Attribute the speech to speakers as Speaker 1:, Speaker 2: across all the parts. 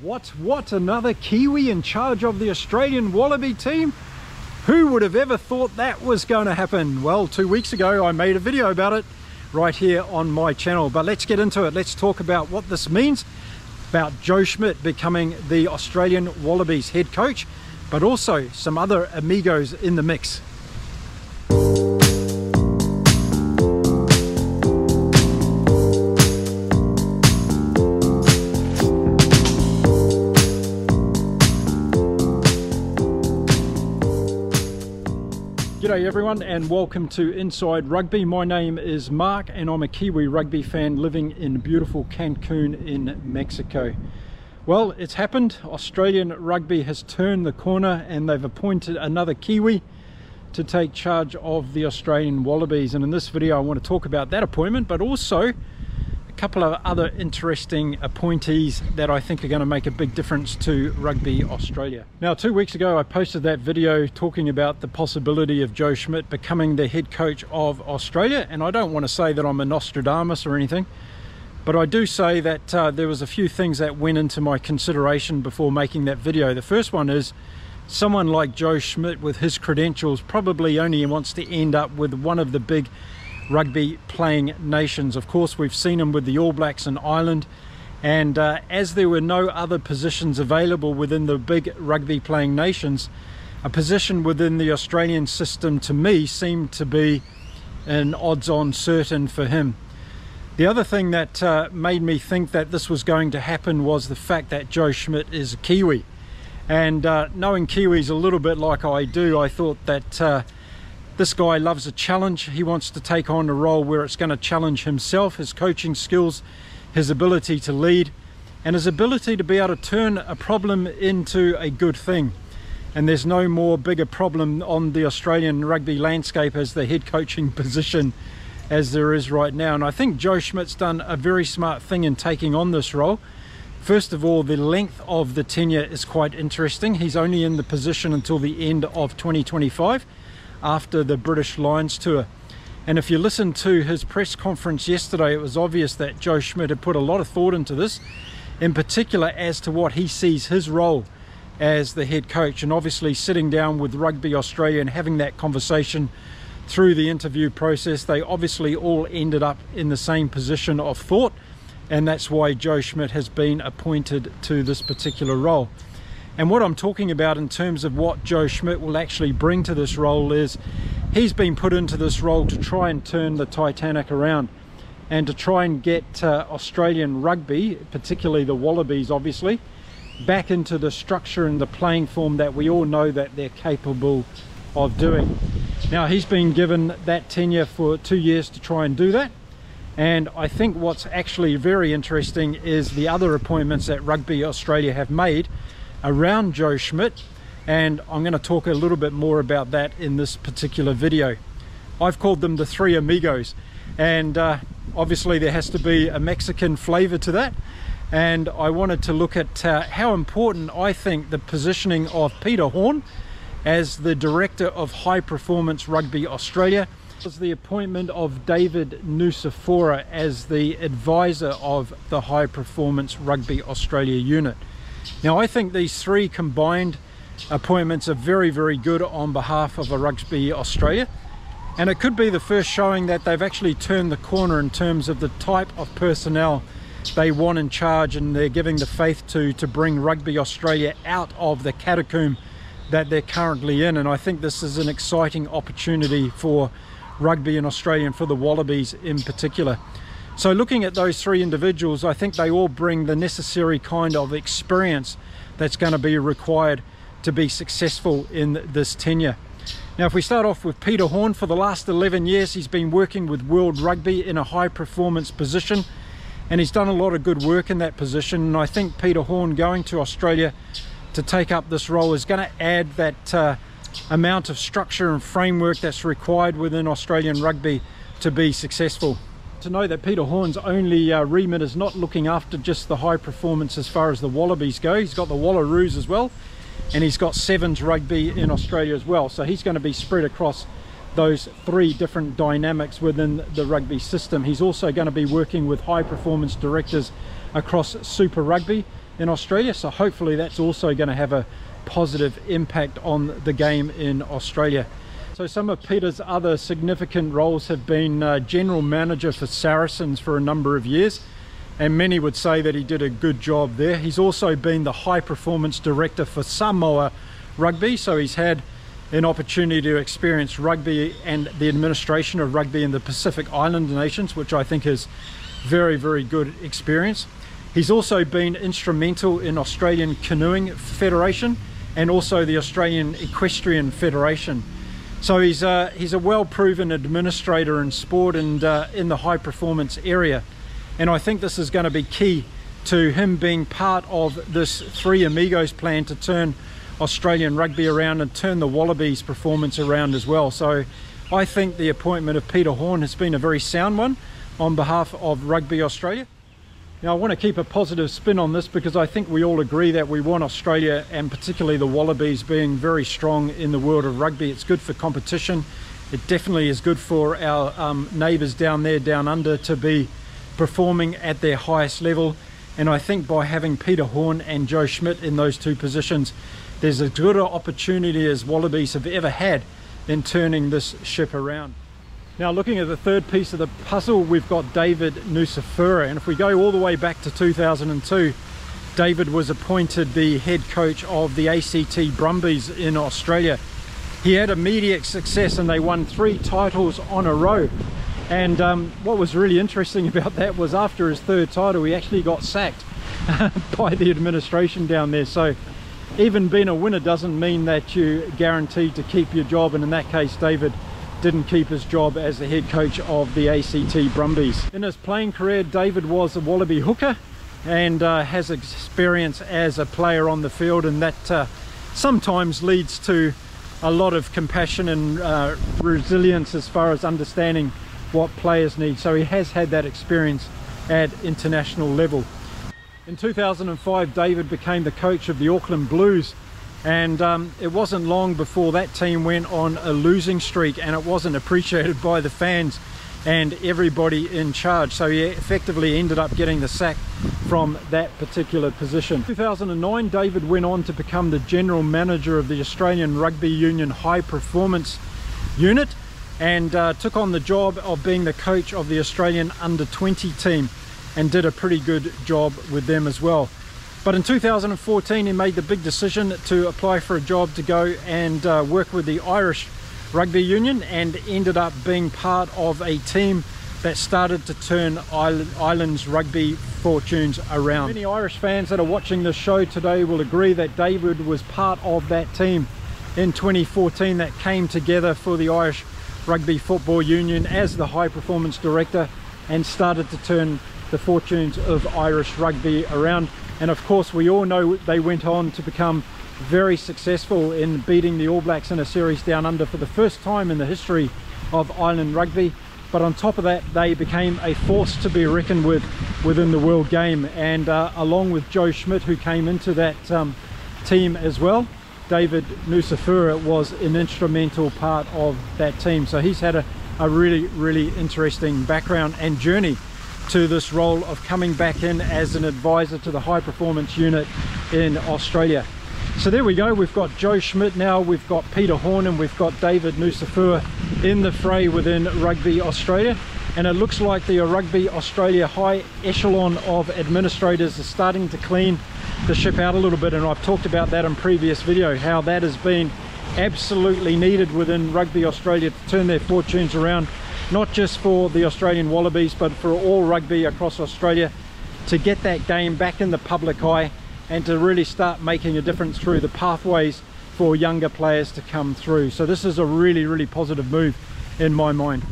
Speaker 1: What, what, another Kiwi in charge of the Australian Wallaby team? Who would have ever thought that was going to happen? Well, two weeks ago I made a video about it right here on my channel. But let's get into it. Let's talk about what this means about Joe Schmidt becoming the Australian Wallabies head coach, but also some other amigos in the mix. G'day everyone and welcome to Inside Rugby. My name is Mark and I'm a Kiwi rugby fan living in beautiful Cancun in Mexico. Well, it's happened. Australian rugby has turned the corner and they've appointed another Kiwi to take charge of the Australian Wallabies. And in this video, I want to talk about that appointment, but also couple of other interesting appointees that I think are going to make a big difference to Rugby Australia. Now, two weeks ago, I posted that video talking about the possibility of Joe Schmidt becoming the head coach of Australia. And I don't want to say that I'm a Nostradamus or anything, but I do say that uh, there was a few things that went into my consideration before making that video. The first one is someone like Joe Schmidt with his credentials probably only wants to end up with one of the big rugby playing nations. Of course, we've seen him with the All Blacks in Ireland, and uh, as there were no other positions available within the big rugby playing nations, a position within the Australian system to me seemed to be an odds on certain for him. The other thing that uh, made me think that this was going to happen was the fact that Joe Schmidt is a Kiwi. And uh, knowing Kiwis a little bit like I do, I thought that uh, this guy loves a challenge. He wants to take on a role where it's going to challenge himself, his coaching skills, his ability to lead, and his ability to be able to turn a problem into a good thing. And there's no more bigger problem on the Australian rugby landscape as the head coaching position as there is right now. And I think Joe Schmidt's done a very smart thing in taking on this role. First of all, the length of the tenure is quite interesting. He's only in the position until the end of 2025 after the British Lions tour. And if you listen to his press conference yesterday, it was obvious that Joe Schmidt had put a lot of thought into this, in particular as to what he sees his role as the head coach. And obviously, sitting down with Rugby Australia and having that conversation through the interview process, they obviously all ended up in the same position of thought. And that's why Joe Schmidt has been appointed to this particular role. And what I'm talking about in terms of what Joe Schmidt will actually bring to this role is he's been put into this role to try and turn the Titanic around and to try and get uh, Australian rugby, particularly the Wallabies obviously, back into the structure and the playing form that we all know that they're capable of doing. Now he's been given that tenure for two years to try and do that. And I think what's actually very interesting is the other appointments that Rugby Australia have made around Joe Schmidt and I'm going to talk a little bit more about that in this particular video. I've called them the three amigos and uh, obviously there has to be a Mexican flavor to that and I wanted to look at uh, how important I think the positioning of Peter Horn as the Director of High Performance Rugby Australia was the appointment of David Nucifora as the advisor of the High Performance Rugby Australia unit. Now I think these three combined appointments are very, very good on behalf of a Rugby Australia. And it could be the first showing that they've actually turned the corner in terms of the type of personnel they want in charge and they're giving the faith to to bring Rugby Australia out of the catacomb that they're currently in. And I think this is an exciting opportunity for rugby in Australia and for the Wallabies in particular. So looking at those three individuals, I think they all bring the necessary kind of experience that's going to be required to be successful in this tenure. Now, if we start off with Peter Horn, for the last 11 years, he's been working with World Rugby in a high performance position, and he's done a lot of good work in that position. And I think Peter Horn going to Australia to take up this role is going to add that uh, amount of structure and framework that's required within Australian rugby to be successful to know that Peter Horn's only uh, remit is not looking after just the high performance as far as the Wallabies go. He's got the Wallaroos as well, and he's got Sevens rugby in Australia as well. So he's going to be spread across those three different dynamics within the rugby system. He's also going to be working with high performance directors across Super Rugby in Australia. So hopefully that's also going to have a positive impact on the game in Australia. So some of Peter's other significant roles have been uh, general manager for Saracens for a number of years and many would say that he did a good job there. He's also been the high performance director for Samoa Rugby so he's had an opportunity to experience rugby and the administration of rugby in the Pacific Island nations which I think is very very good experience. He's also been instrumental in Australian Canoeing Federation and also the Australian Equestrian Federation so he's a, he's a well-proven administrator in sport and uh, in the high performance area. And I think this is going to be key to him being part of this Three Amigos plan to turn Australian rugby around and turn the Wallabies performance around as well. So I think the appointment of Peter Horn has been a very sound one on behalf of Rugby Australia. Now I want to keep a positive spin on this because I think we all agree that we want Australia and particularly the Wallabies being very strong in the world of rugby. It's good for competition. It definitely is good for our um, neighbours down there, down under, to be performing at their highest level. And I think by having Peter Horn and Joe Schmidt in those two positions, there's a good opportunity as Wallabies have ever had in turning this ship around. Now looking at the third piece of the puzzle, we've got David Nucifora. And if we go all the way back to 2002, David was appointed the head coach of the ACT Brumbies in Australia. He had immediate success and they won three titles on a row. And um, what was really interesting about that was after his third title, he actually got sacked by the administration down there. So even being a winner doesn't mean that you're guaranteed to keep your job. And in that case, David didn't keep his job as the head coach of the ACT Brumbies. In his playing career, David was a Wallaby hooker and uh, has experience as a player on the field and that uh, sometimes leads to a lot of compassion and uh, resilience as far as understanding what players need. So he has had that experience at international level. In 2005, David became the coach of the Auckland Blues and um, it wasn't long before that team went on a losing streak and it wasn't appreciated by the fans and everybody in charge. So he effectively ended up getting the sack from that particular position. 2009 David went on to become the general manager of the Australian Rugby Union High Performance Unit and uh, took on the job of being the coach of the Australian under 20 team and did a pretty good job with them as well but in 2014 he made the big decision to apply for a job to go and uh, work with the Irish Rugby Union and ended up being part of a team that started to turn Ireland's rugby fortunes around. Many Irish fans that are watching this show today will agree that David was part of that team in 2014 that came together for the Irish Rugby Football Union as the high performance director and started to turn the fortunes of Irish rugby around and of course we all know they went on to become very successful in beating the All Blacks in a series down under for the first time in the history of Ireland rugby. But on top of that they became a force to be reckoned with within the world game. And uh, along with Joe Schmidt who came into that um, team as well David Nucifora was an instrumental part of that team. So he's had a, a really really interesting background and journey to this role of coming back in as an advisor to the high performance unit in Australia. So there we go, we've got Joe Schmidt now, we've got Peter Horn and we've got David Nucifora in the fray within Rugby Australia. And it looks like the Rugby Australia high echelon of administrators are starting to clean the ship out a little bit. And I've talked about that in previous video, how that has been absolutely needed within Rugby Australia to turn their fortunes around not just for the Australian Wallabies but for all rugby across Australia to get that game back in the public eye and to really start making a difference through the pathways for younger players to come through. So this is a really, really positive move in my mind.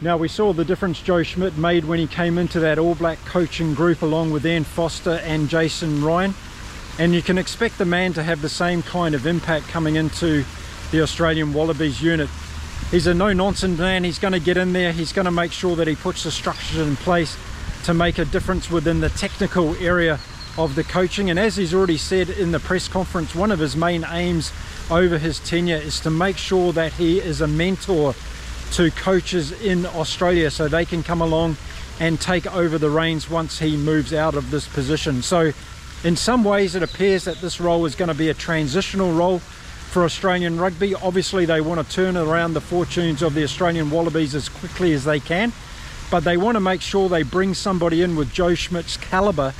Speaker 1: Now we saw the difference Joe Schmidt made when he came into that All Black coaching group along with Ian Foster and Jason Ryan. And you can expect the man to have the same kind of impact coming into the Australian Wallabies unit he's a no-nonsense man. He's going to get in there. He's going to make sure that he puts the structures in place to make a difference within the technical area of the coaching. And as he's already said in the press conference one of his main aims over his tenure is to make sure that he is a mentor to coaches in Australia so they can come along and take over the reins once he moves out of this position. So In some ways it appears that this role is going to be a transitional role for Australian rugby. Obviously they want to turn around the fortunes of the Australian Wallabies as quickly as they can, but they want to make sure they bring somebody in with Joe Schmidt's calibre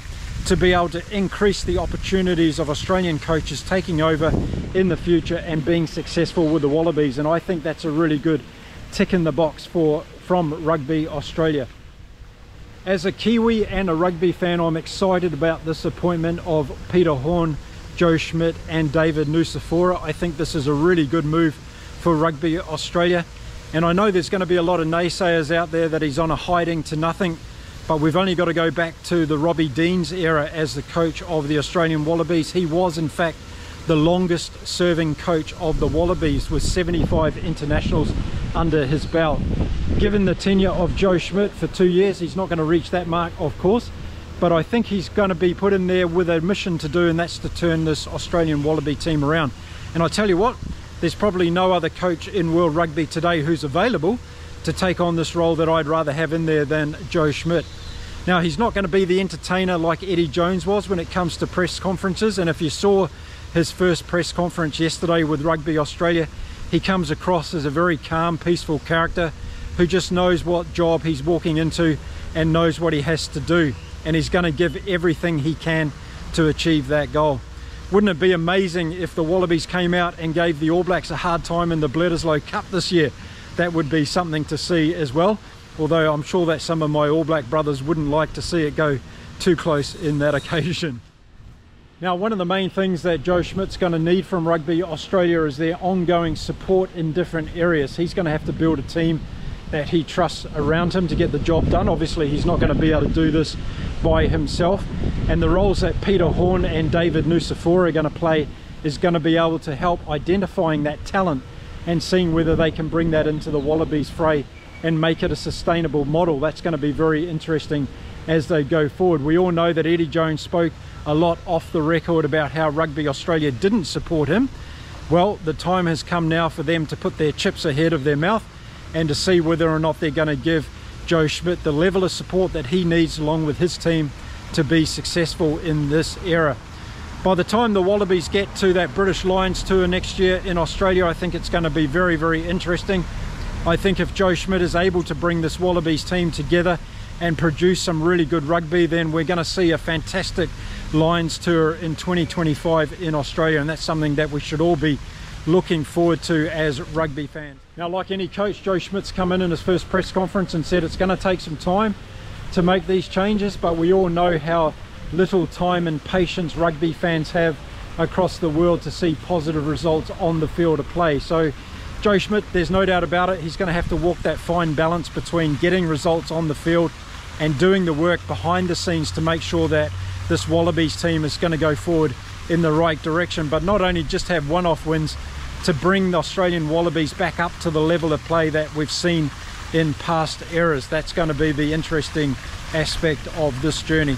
Speaker 1: to be able to increase the opportunities of Australian coaches taking over in the future and being successful with the Wallabies and I think that's a really good tick in the box for from Rugby Australia. As a Kiwi and a rugby fan I'm excited about this appointment of Peter Horn, Joe Schmidt and David Nucifora. I think this is a really good move for Rugby Australia and I know there's going to be a lot of naysayers out there that he's on a hiding to nothing but we've only got to go back to the Robbie Deans era as the coach of the Australian Wallabies. He was in fact the longest serving coach of the Wallabies with 75 internationals under his belt. Given the tenure of Joe Schmidt for two years, he's not going to reach that mark of course, but I think he's going to be put in there with a mission to do and that's to turn this Australian Wallaby team around. And I tell you what, there's probably no other coach in World Rugby today who's available to take on this role that I'd rather have in there than Joe Schmidt. Now he's not going to be the entertainer like Eddie Jones was when it comes to press conferences and if you saw his first press conference yesterday with Rugby Australia he comes across as a very calm peaceful character who just knows what job he's walking into and knows what he has to do and he's going to give everything he can to achieve that goal. Wouldn't it be amazing if the Wallabies came out and gave the All Blacks a hard time in the Bledisloe Cup this year? That would be something to see as well although I'm sure that some of my All Black brothers wouldn't like to see it go too close in that occasion. Now one of the main things that Joe Schmidt's going to need from Rugby Australia is their ongoing support in different areas. He's going to have to build a team that he trusts around him to get the job done. Obviously he's not going to be able to do this by himself and the roles that Peter Horn and David Nucifora are going to play is going to be able to help identifying that talent and seeing whether they can bring that into the Wallabies fray and make it a sustainable model. That's going to be very interesting as they go forward. We all know that Eddie Jones spoke a lot off the record about how Rugby Australia didn't support him. Well, the time has come now for them to put their chips ahead of their mouth and to see whether or not they're going to give Joe Schmidt the level of support that he needs along with his team to be successful in this era. By the time the Wallabies get to that British Lions tour next year in Australia, I think it's going to be very, very interesting. I think if Joe Schmidt is able to bring this Wallabies team together and produce some really good rugby, then we're going to see a fantastic Lions tour in 2025 in Australia, and that's something that we should all be looking forward to as rugby fans. Now, like any coach, Joe Schmidt's come in in his first press conference and said it's going to take some time to make these changes, but we all know how little time and patience rugby fans have across the world to see positive results on the field of play. So Joe Schmidt, there's no doubt about it, he's going to have to walk that fine balance between getting results on the field and doing the work behind the scenes to make sure that this Wallabies team is going to go forward in the right direction, but not only just have one-off wins, to bring the Australian Wallabies back up to the level of play that we've seen in past eras. That's going to be the interesting aspect of this journey.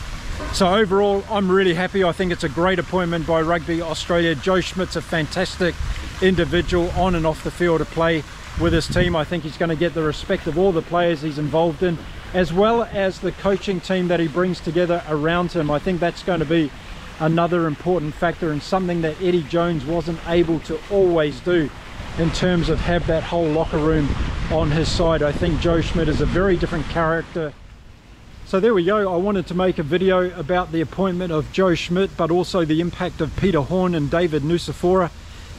Speaker 1: So overall, I'm really happy. I think it's a great appointment by Rugby Australia. Joe Schmidt's a fantastic individual on and off the field to play with his team. I think he's going to get the respect of all the players he's involved in, as well as the coaching team that he brings together around him. I think that's going to be another important factor and something that Eddie Jones wasn't able to always do in terms of have that whole locker room on his side. I think Joe Schmidt is a very different character. So there we go. I wanted to make a video about the appointment of Joe Schmidt, but also the impact of Peter Horn and David Nucifora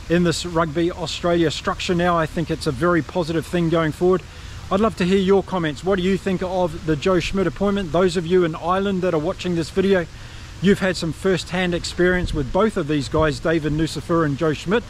Speaker 1: in this Rugby Australia structure now. I think it's a very positive thing going forward. I'd love to hear your comments. What do you think of the Joe Schmidt appointment? Those of you in Ireland that are watching this video, you've had some first-hand experience with both of these guys, David Nucifora and Joe Schmidt,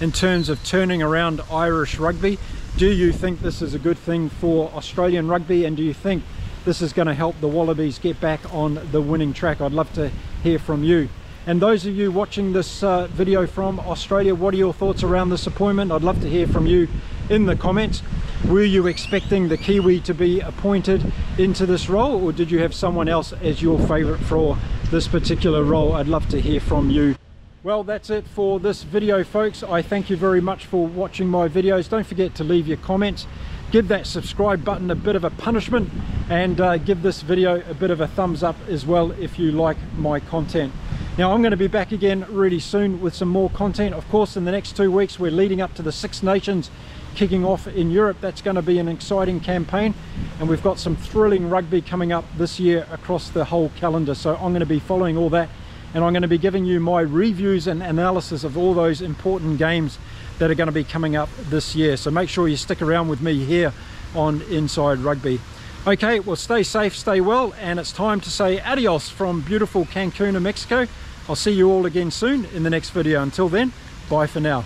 Speaker 1: in terms of turning around Irish rugby. Do you think this is a good thing for Australian rugby and do you think this is going to help the Wallabies get back on the winning track? I'd love to hear from you. And those of you watching this uh, video from Australia, what are your thoughts around this appointment? I'd love to hear from you in the comments. Were you expecting the Kiwi to be appointed into this role or did you have someone else as your favourite for this particular role? I'd love to hear from you. Well, that's it for this video, folks. I thank you very much for watching my videos. Don't forget to leave your comments. Give that subscribe button a bit of a punishment and uh, give this video a bit of a thumbs up as well if you like my content. Now I'm going to be back again really soon with some more content. Of course, in the next two weeks, we're leading up to the Six Nations kicking off in Europe. That's going to be an exciting campaign and we've got some thrilling rugby coming up this year across the whole calendar. So I'm going to be following all that and I'm going to be giving you my reviews and analysis of all those important games that are going to be coming up this year. So make sure you stick around with me here on Inside Rugby. Okay, well stay safe, stay well, and it's time to say adios from beautiful Cancun Mexico. I'll see you all again soon in the next video. Until then, bye for now.